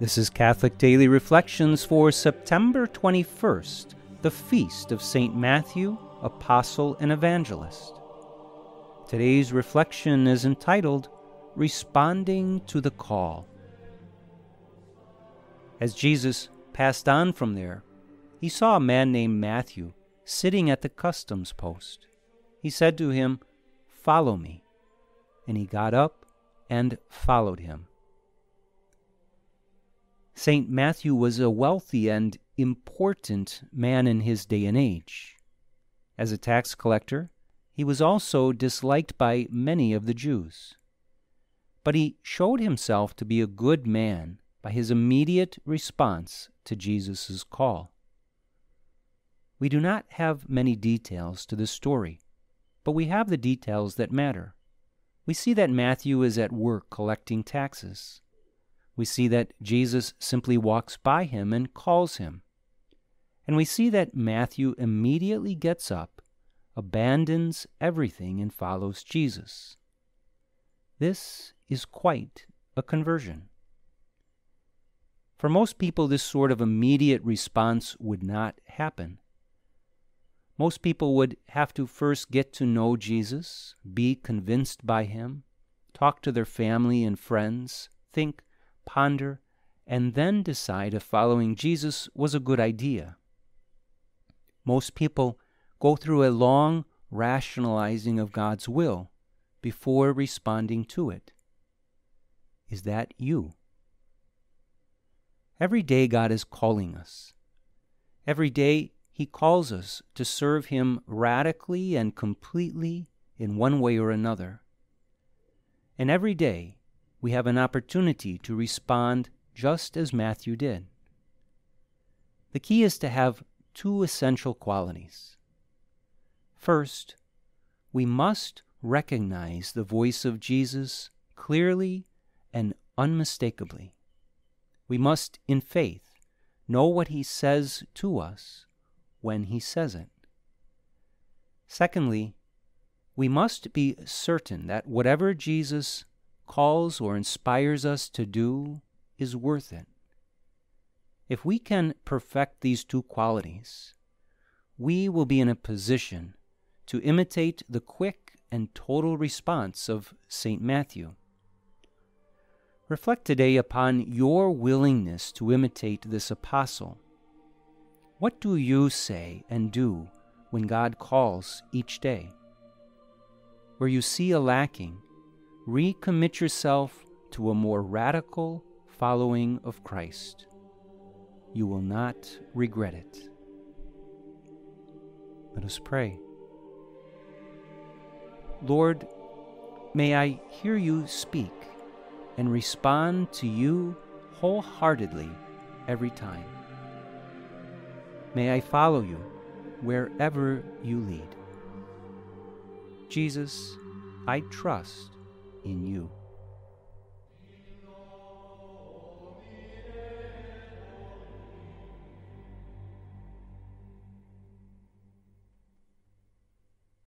This is Catholic Daily Reflections for September 21st, the feast of St. Matthew, Apostle and Evangelist. Today's reflection is entitled Responding to the Call. As Jesus passed on from there, he saw a man named Matthew sitting at the customs post. He said to him, Follow me. And he got up and followed him. St. Matthew was a wealthy and important man in his day and age. As a tax collector, he was also disliked by many of the Jews. But he showed himself to be a good man by his immediate response to Jesus' call. We do not have many details to this story, but we have the details that matter. We see that Matthew is at work collecting taxes. We see that Jesus simply walks by him and calls him. And we see that Matthew immediately gets up, abandons everything, and follows Jesus. This is quite a conversion. For most people, this sort of immediate response would not happen. Most people would have to first get to know Jesus, be convinced by him, talk to their family and friends, think, ponder, and then decide if following Jesus was a good idea. Most people go through a long rationalizing of God's will before responding to it. Is that you? Every day God is calling us. Every day He calls us to serve Him radically and completely in one way or another. And every day we have an opportunity to respond just as Matthew did. The key is to have two essential qualities. First, we must recognize the voice of Jesus clearly and unmistakably. We must, in faith, know what he says to us when he says it. Secondly, we must be certain that whatever Jesus calls or inspires us to do is worth it. If we can perfect these two qualities, we will be in a position to imitate the quick and total response of St. Matthew. Reflect today upon your willingness to imitate this apostle. What do you say and do when God calls each day? Where you see a lacking, recommit yourself to a more radical following of Christ. You will not regret it. Let us pray. Lord, may I hear you speak and respond to you wholeheartedly every time. May I follow you wherever you lead. Jesus, I trust in you.